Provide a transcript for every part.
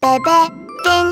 贝贝丁。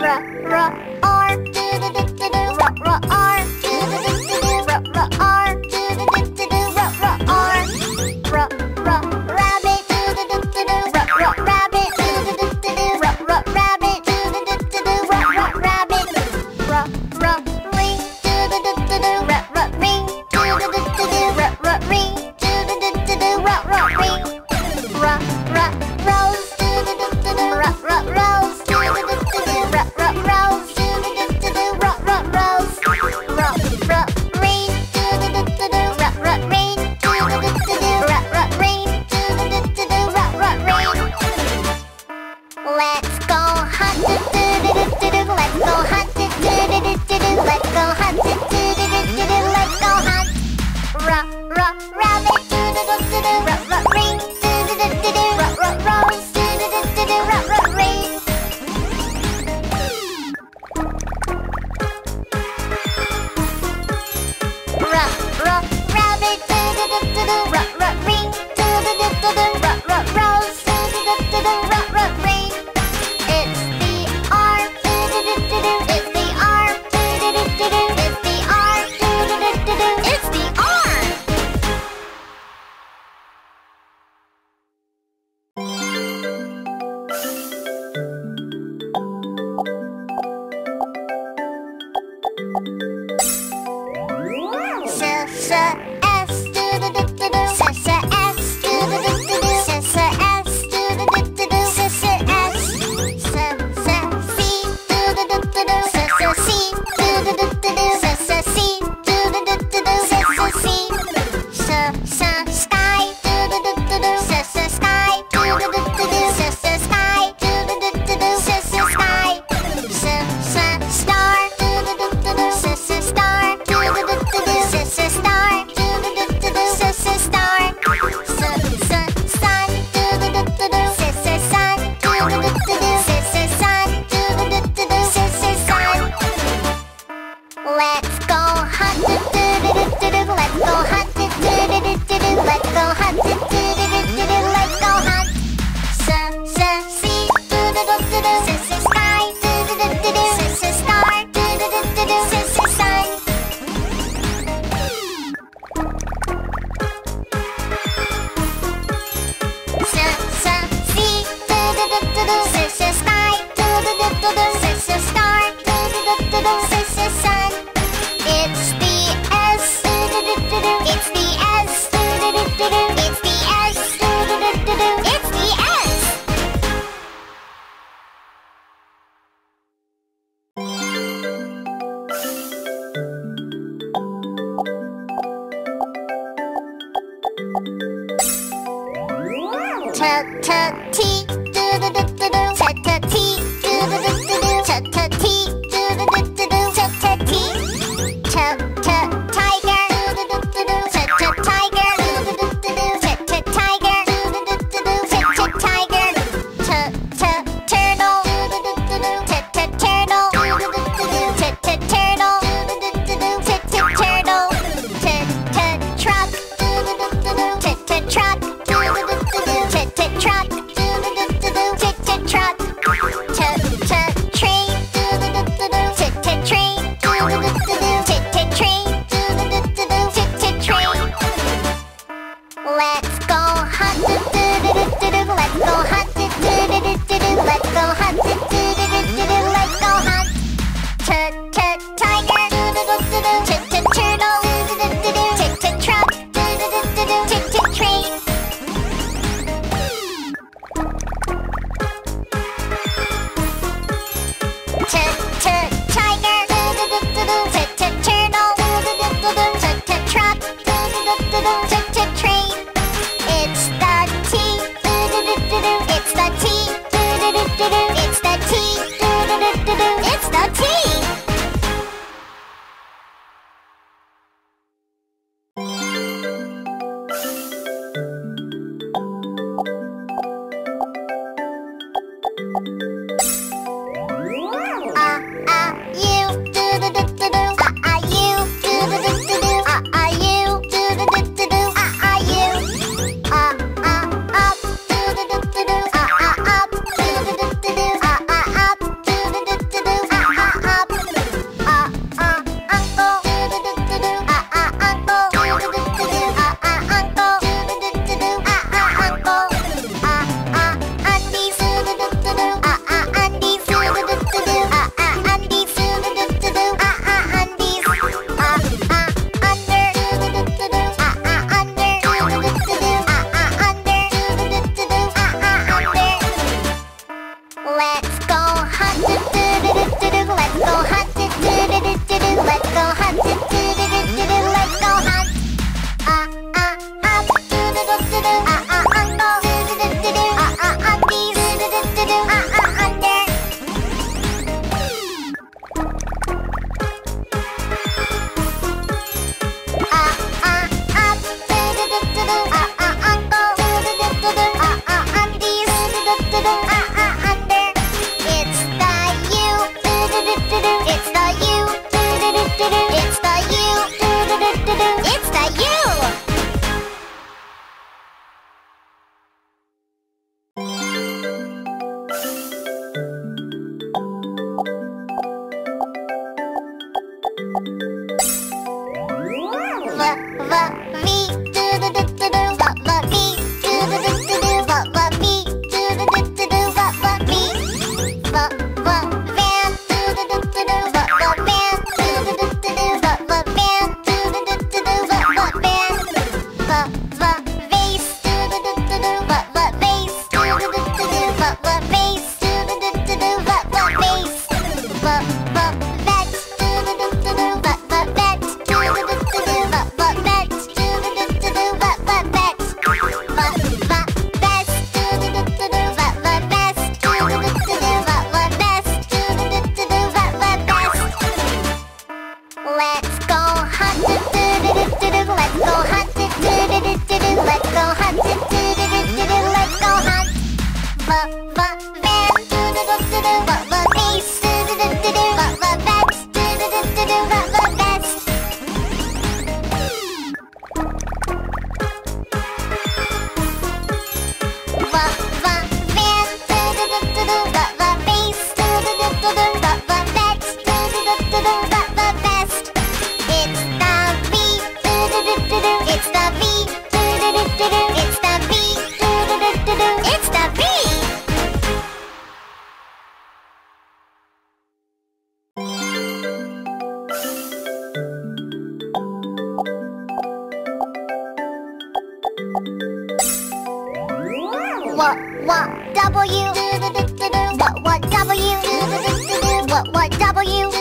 Ruh, ruh. 让我好 what what W? What what W? What what W?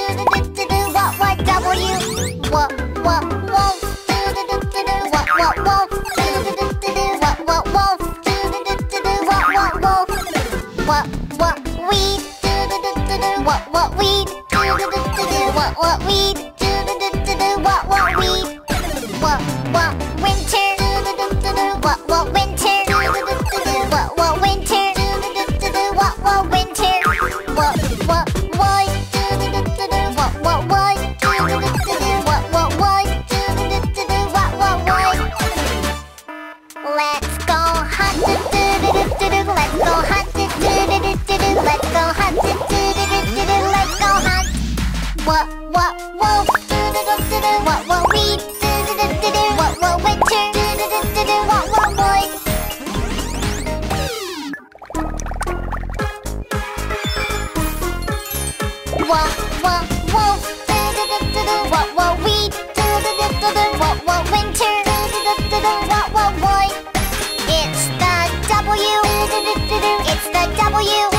you